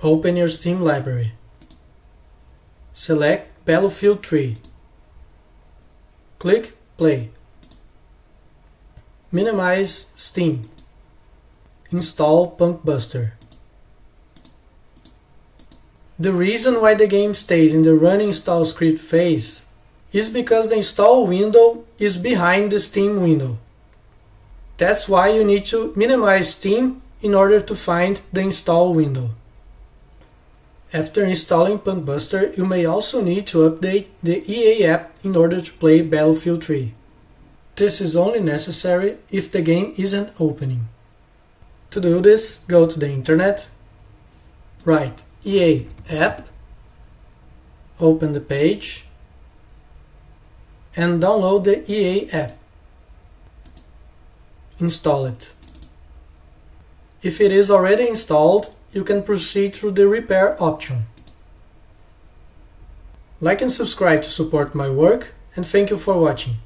Open your Steam library. Select Battlefield 3. Click Play. Minimize Steam. Install Punkbuster. The reason why the game stays in the run install script phase is because the install window is behind the Steam window. That's why you need to minimize Steam in order to find the install window. After installing Punkbuster, you may also need to update the EA app in order to play Battlefield 3. This is only necessary if the game isn't opening. To do this, go to the internet, write EA app, open the page, and download the EA app. Install it. If it is already installed, you can proceed through the repair option. Like and subscribe to support my work and thank you for watching.